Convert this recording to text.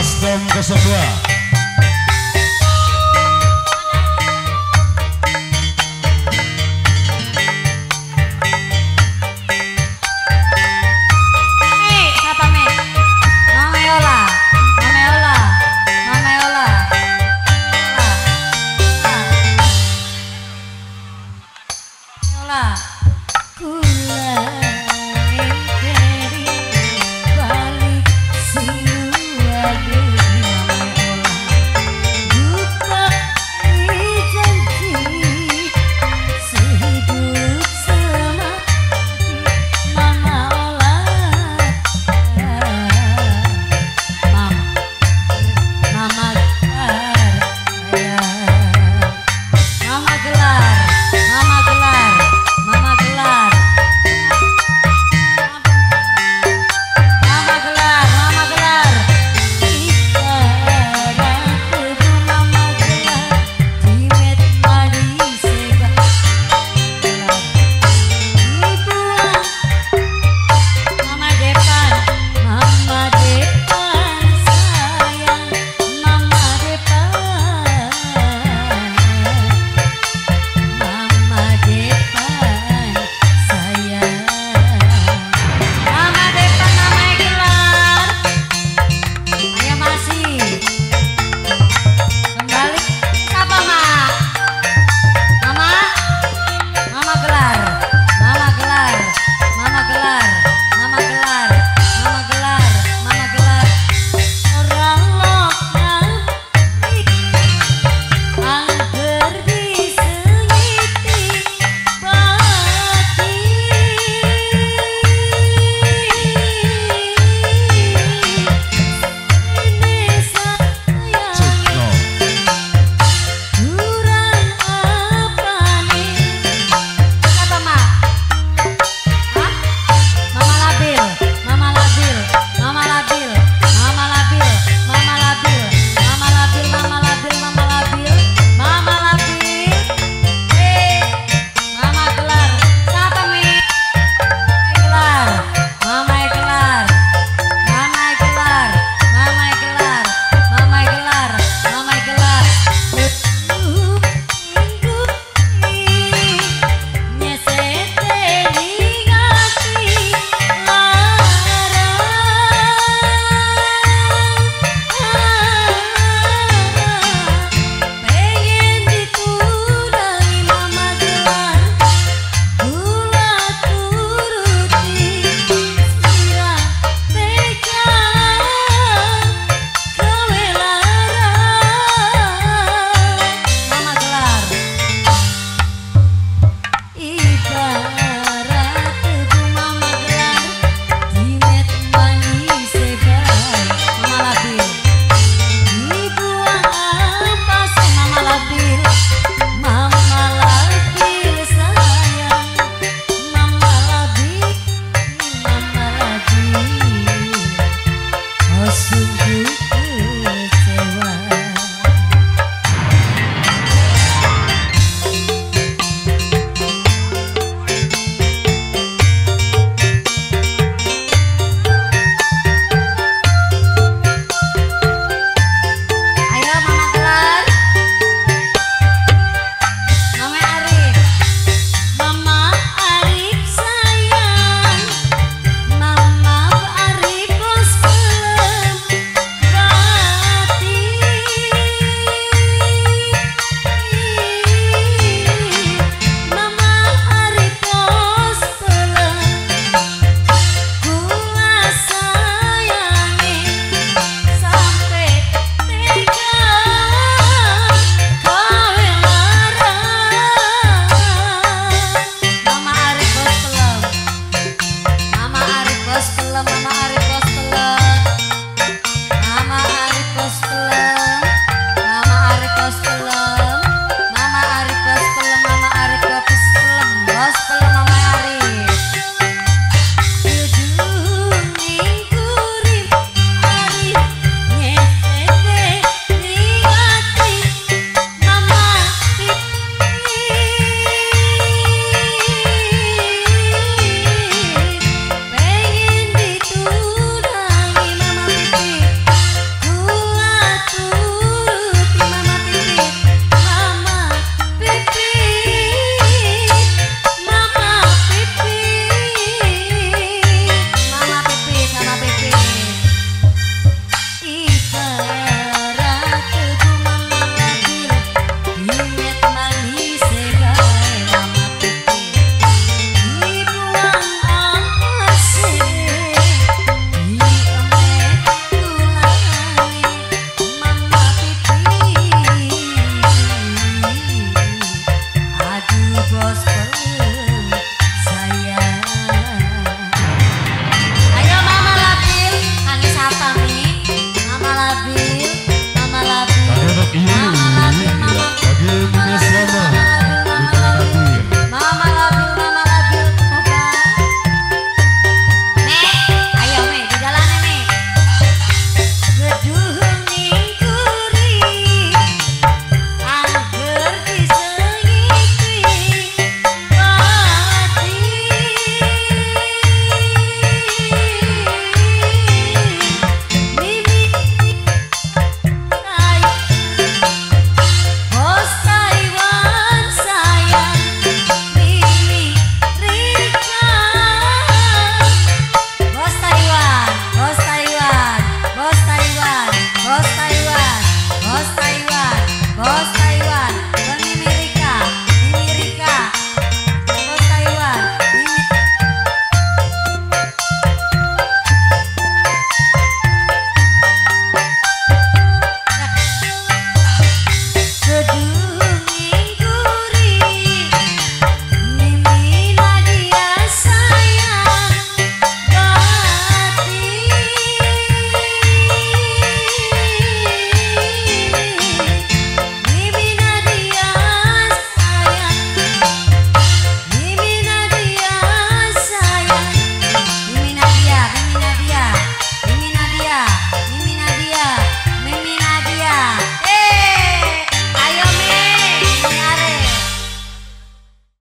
siap-siap Pastom